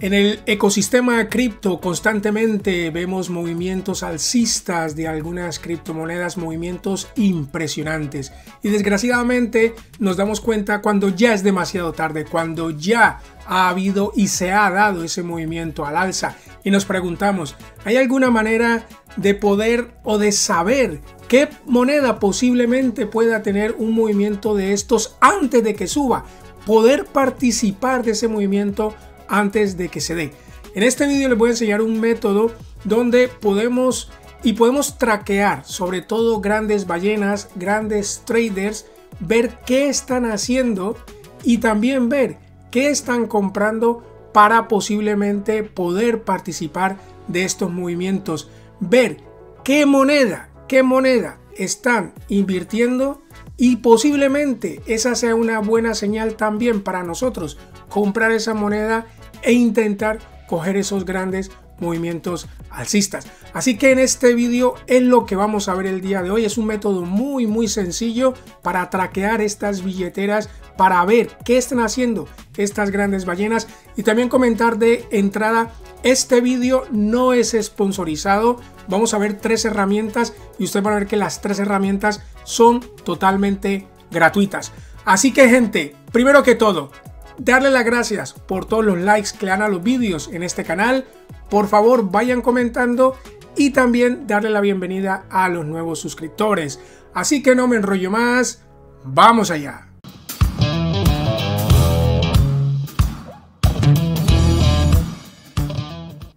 En el ecosistema cripto constantemente vemos movimientos alcistas de algunas criptomonedas, movimientos impresionantes. Y desgraciadamente nos damos cuenta cuando ya es demasiado tarde, cuando ya ha habido y se ha dado ese movimiento al alza. Y nos preguntamos, ¿hay alguna manera de poder o de saber qué moneda posiblemente pueda tener un movimiento de estos antes de que suba? Poder participar de ese movimiento antes de que se dé. En este vídeo les voy a enseñar un método donde podemos y podemos traquear sobre todo grandes ballenas, grandes traders, ver qué están haciendo y también ver qué están comprando para posiblemente poder participar de estos movimientos, ver qué moneda, qué moneda están invirtiendo y posiblemente esa sea una buena señal también para nosotros comprar esa moneda e intentar coger esos grandes movimientos alcistas. Así que en este vídeo es lo que vamos a ver el día de hoy. Es un método muy muy sencillo para traquear estas billeteras, para ver qué están haciendo estas grandes ballenas y también comentar de entrada, este vídeo no es sponsorizado. Vamos a ver tres herramientas y ustedes van a ver que las tres herramientas son totalmente gratuitas. Así que gente, primero que todo, darle las gracias por todos los likes que dan a los vídeos en este canal. Por favor, vayan comentando y también darle la bienvenida a los nuevos suscriptores. Así que no me enrollo más, vamos allá.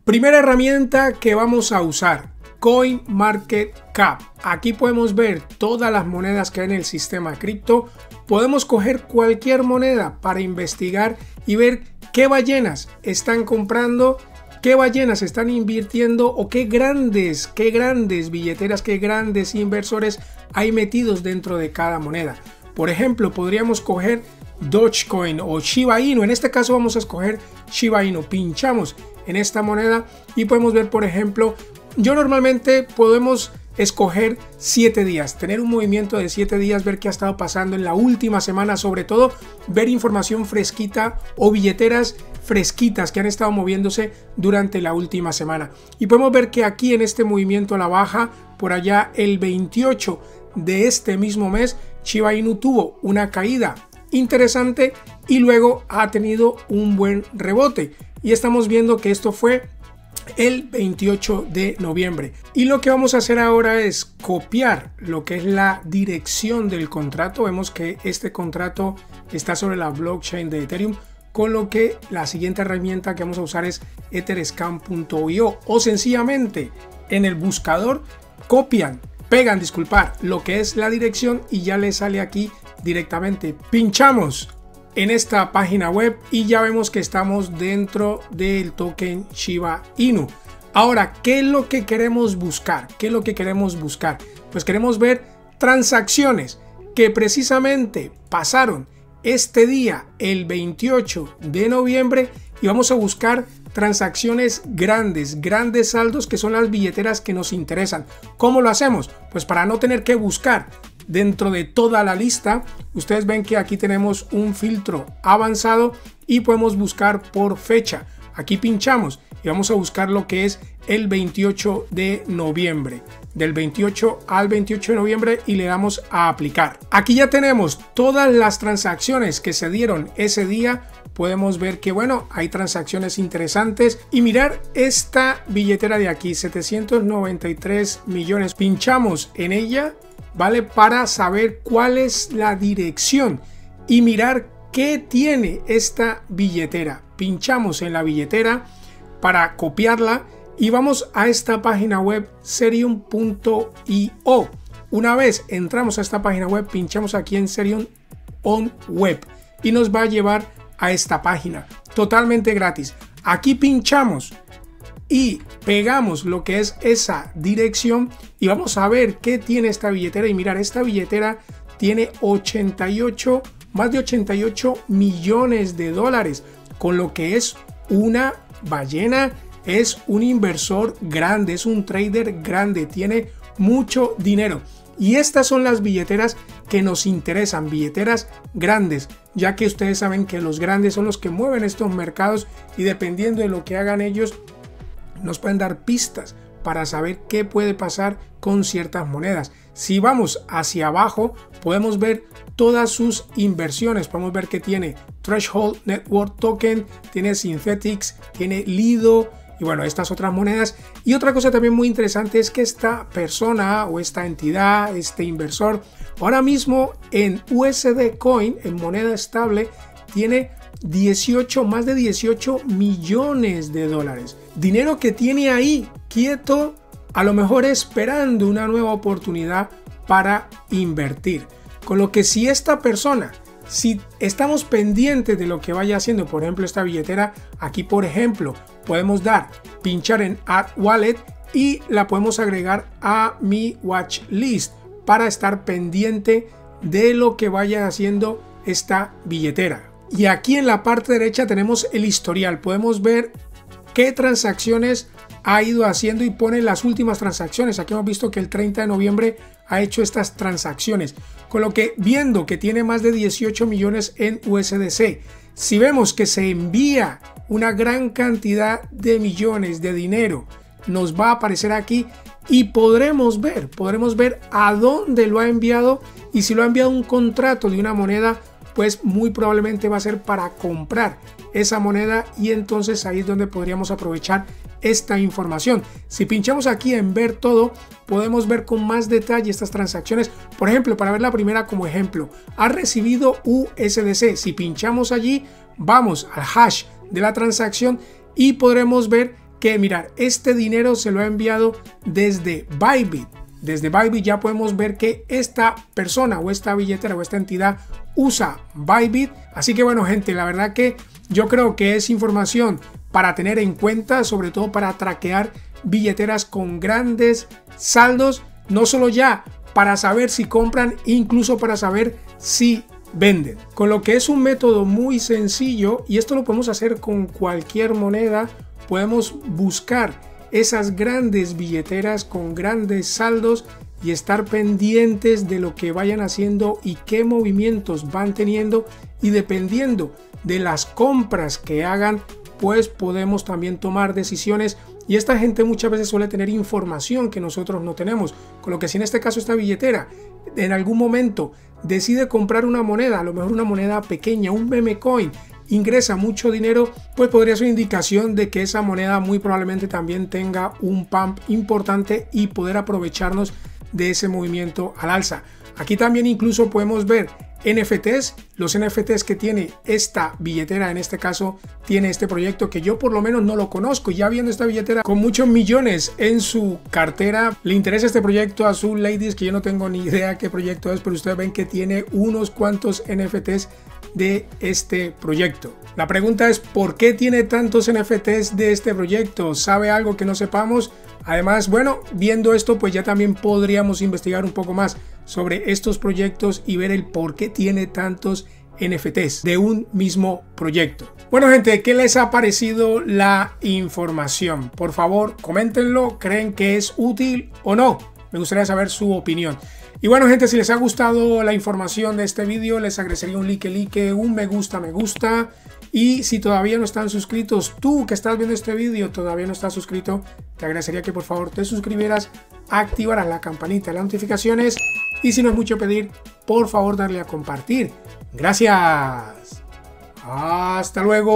Primera herramienta que vamos a usar, CoinMarketCap. Aquí podemos ver todas las monedas que hay en el sistema cripto podemos coger cualquier moneda para investigar y ver qué ballenas están comprando, qué ballenas están invirtiendo o qué grandes, qué grandes billeteras, qué grandes inversores hay metidos dentro de cada moneda. Por ejemplo, podríamos coger Dogecoin o Shiba Inu. En este caso vamos a escoger Shiba Inu. Pinchamos en esta moneda y podemos ver, por ejemplo, yo normalmente podemos escoger 7 días, tener un movimiento de 7 días, ver qué ha estado pasando en la última semana, sobre todo ver información fresquita o billeteras fresquitas que han estado moviéndose durante la última semana. Y podemos ver que aquí en este movimiento a la baja, por allá el 28 de este mismo mes, Shiba Inu tuvo una caída interesante y luego ha tenido un buen rebote. Y estamos viendo que esto fue el 28 de noviembre. Y lo que vamos a hacer ahora es copiar lo que es la dirección del contrato. Vemos que este contrato está sobre la blockchain de Ethereum, con lo que la siguiente herramienta que vamos a usar es etherscan.io o sencillamente en el buscador copian, pegan, disculpar, lo que es la dirección y ya le sale aquí directamente. Pinchamos en esta página web y ya vemos que estamos dentro del token Shiba Inu. Ahora, ¿qué es lo que queremos buscar? ¿Qué es lo que queremos buscar? Pues queremos ver transacciones que precisamente pasaron este día, el 28 de noviembre, y vamos a buscar transacciones grandes, grandes saldos que son las billeteras que nos interesan. ¿Cómo lo hacemos? Pues para no tener que buscar dentro de toda la lista, ustedes ven que aquí tenemos un filtro avanzado y podemos buscar por fecha. Aquí pinchamos y vamos a buscar lo que es el 28 de noviembre. Del 28 al 28 de noviembre y le damos a aplicar. Aquí ya tenemos todas las transacciones que se dieron ese día podemos ver que bueno hay transacciones interesantes y mirar esta billetera de aquí 793 millones pinchamos en ella ¿vale? Para saber cuál es la dirección y mirar qué tiene esta billetera. Pinchamos en la billetera para copiarla y vamos a esta página web serium.io. Una vez entramos a esta página web, pinchamos aquí en Serium on Web y nos va a llevar a esta página totalmente gratis. Aquí pinchamos y pegamos lo que es esa dirección y vamos a ver qué tiene esta billetera. Y mirar esta billetera tiene 88 más de 88 millones de dólares con lo que es una ballena es un inversor grande es un trader grande tiene mucho dinero. Y estas son las billeteras que nos interesan, billeteras grandes, ya que ustedes saben que los grandes son los que mueven estos mercados y dependiendo de lo que hagan ellos, nos pueden dar pistas para saber qué puede pasar con ciertas monedas. Si vamos hacia abajo, podemos ver todas sus inversiones. Podemos ver que tiene Threshold Network Token, tiene Synthetics, tiene Lido, y bueno, estas otras monedas. Y otra cosa también muy interesante es que esta persona o esta entidad, este inversor, ahora mismo en USD Coin, en moneda estable, tiene 18, más de 18 millones de dólares. Dinero que tiene ahí quieto, a lo mejor esperando una nueva oportunidad para invertir. Con lo que si esta persona si estamos pendientes de lo que vaya haciendo, por ejemplo, esta billetera, aquí por ejemplo, podemos dar, pinchar en Add Wallet y la podemos agregar a mi watch list para estar pendiente de lo que vaya haciendo esta billetera. Y aquí en la parte derecha tenemos el historial. Podemos ver qué transacciones ha ido haciendo y pone las últimas transacciones. Aquí hemos visto que el 30 de noviembre ha hecho estas transacciones. Con lo que viendo que tiene más de 18 millones en USDC, si vemos que se envía una gran cantidad de millones de dinero, nos va a aparecer aquí y podremos ver, podremos ver a dónde lo ha enviado y si lo ha enviado un contrato de una moneda, pues muy probablemente va a ser para comprar esa moneda y entonces ahí es donde podríamos aprovechar esta información. Si pinchamos aquí en ver todo, podemos ver con más detalle estas transacciones. Por ejemplo, para ver la primera como ejemplo, ha recibido USDC. Si pinchamos allí, vamos al hash de la transacción y podremos ver que, mirar, este dinero se lo ha enviado desde Bybit. Desde Bybit ya podemos ver que esta persona o esta billetera o esta entidad usa Bybit. Así que bueno, gente, la verdad que yo creo que es información para tener en cuenta, sobre todo para traquear billeteras con grandes saldos, no solo ya para saber si compran, incluso para saber si venden. Con lo que es un método muy sencillo y esto lo podemos hacer con cualquier moneda, podemos buscar esas grandes billeteras con grandes saldos y estar pendientes de lo que vayan haciendo y qué movimientos van teniendo. Y dependiendo de las compras que hagan pues podemos también tomar decisiones. Y esta gente muchas veces suele tener información que nosotros no tenemos, con lo que si en este caso esta billetera en algún momento decide comprar una moneda, a lo mejor una moneda pequeña, un meme coin, ingresa mucho dinero, pues podría ser indicación de que esa moneda muy probablemente también tenga un pump importante y poder aprovecharnos de ese movimiento al alza. Aquí también incluso podemos ver NFTs, los NFTs que tiene esta billetera, en este caso tiene este proyecto que yo por lo menos no lo conozco, ya viendo esta billetera con muchos millones en su cartera, le interesa este proyecto Azul Ladies que yo no tengo ni idea qué proyecto es, pero ustedes ven que tiene unos cuantos NFTs de este proyecto. La pregunta es ¿por qué tiene tantos NFTs de este proyecto? ¿Sabe algo que no sepamos? Además, bueno, viendo esto, pues ya también podríamos investigar un poco más sobre estos proyectos y ver el por qué tiene tantos NFTs de un mismo proyecto. Bueno gente, ¿qué les ha parecido la información? Por favor, coméntenlo, ¿creen que es útil o no? Me gustaría saber su opinión. Y bueno gente, si les ha gustado la información de este vídeo, les agradecería un like, like, un me gusta, me gusta. Y si todavía no están suscritos, tú que estás viendo este vídeo todavía no estás suscrito, te agradecería que por favor te suscribieras, activaras la campanita de las notificaciones y si no es mucho pedir, por favor darle a compartir. Gracias. Hasta luego.